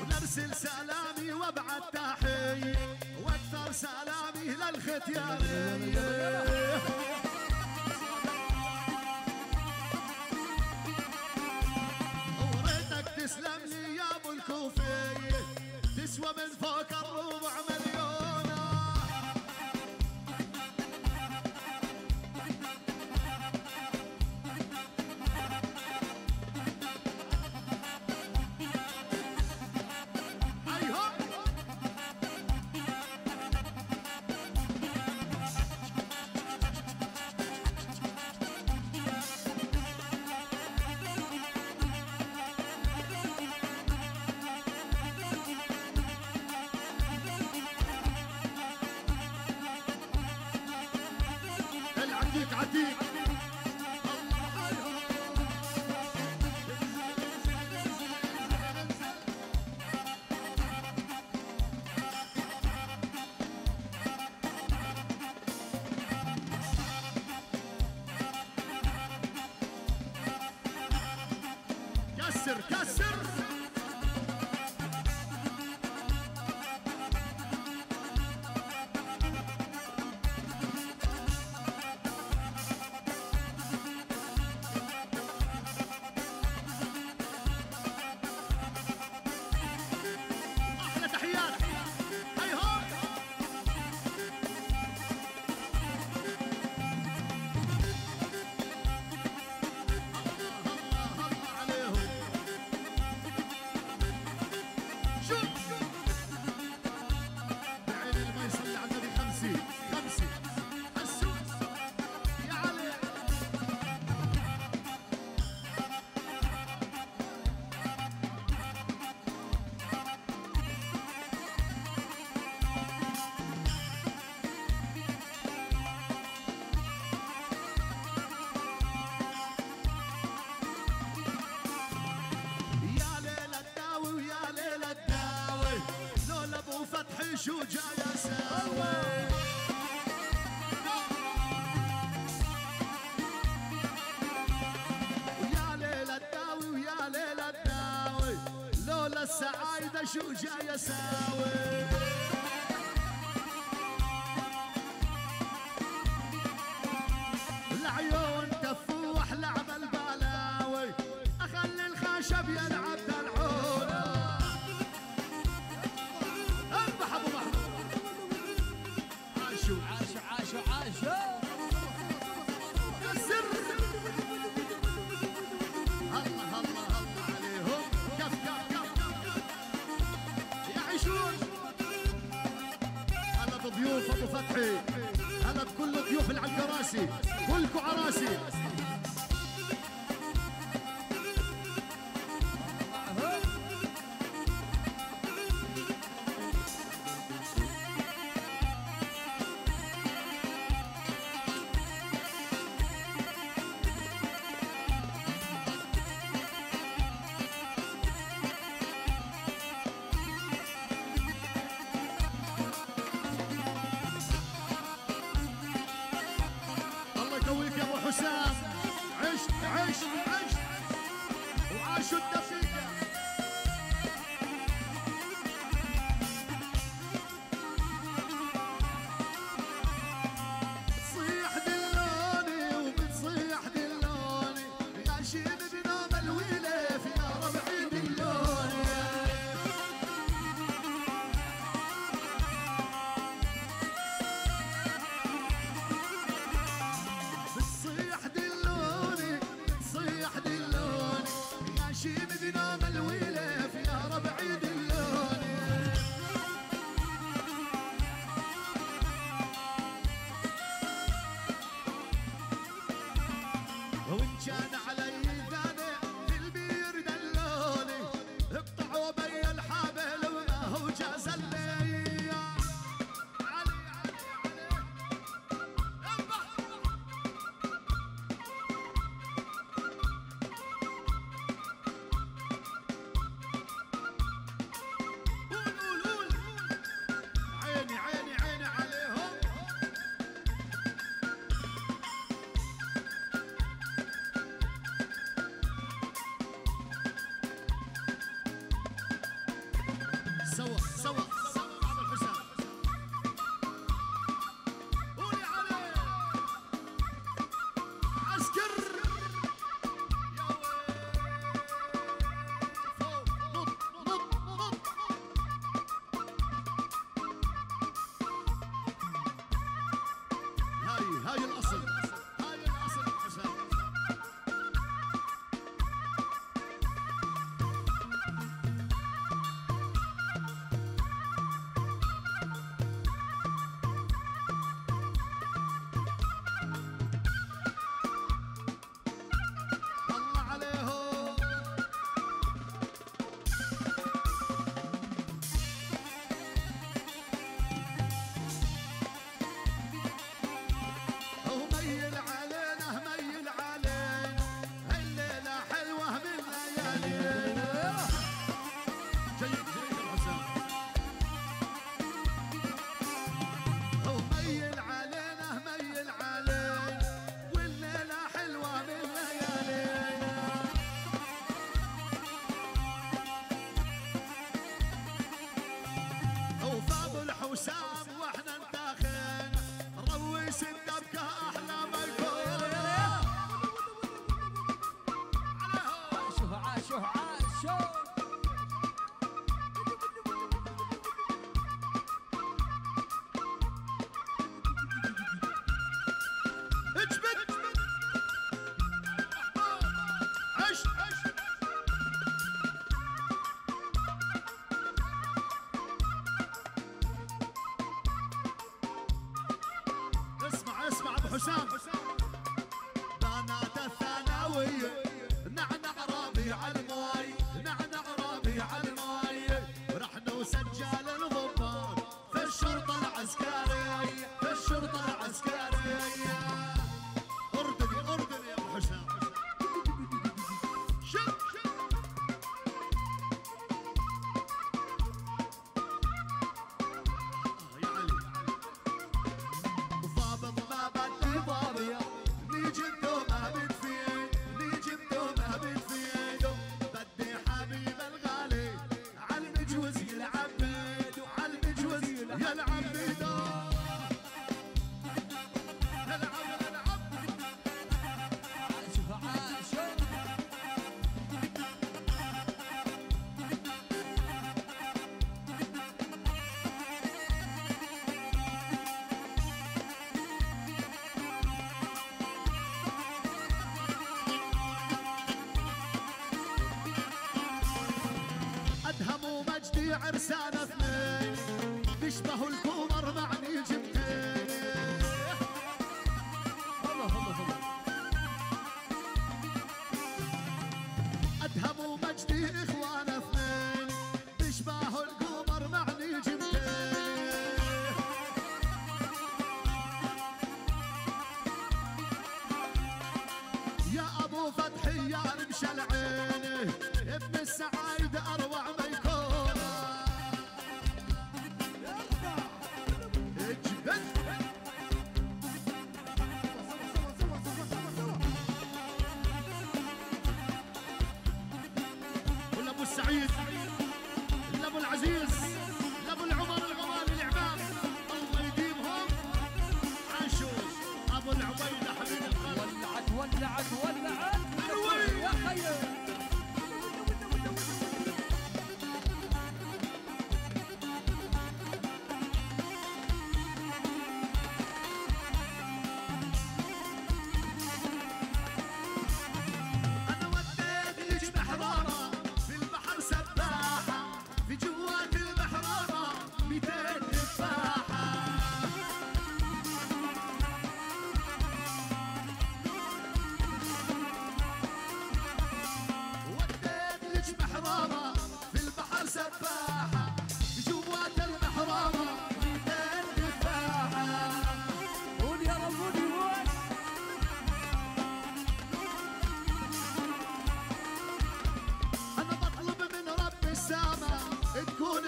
ونرسل سلامي تحيه وأكثر سلامي وريتك تسلم لي يا ابو الكوفيه تسوى من فوق الربع العتيق عتيق كسر كسر ليلة الداوي لولا ابو فتحي شو جاي اساوي ويا ليلة الداوي ويا ليلة الداوي لولا السعايدة شو جاي اساوي فتحي هلا بكل ضيوف العنكراسي كلكم عراسي What's up? 好香 știi? ولا ابو السعيد السما تكون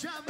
Chama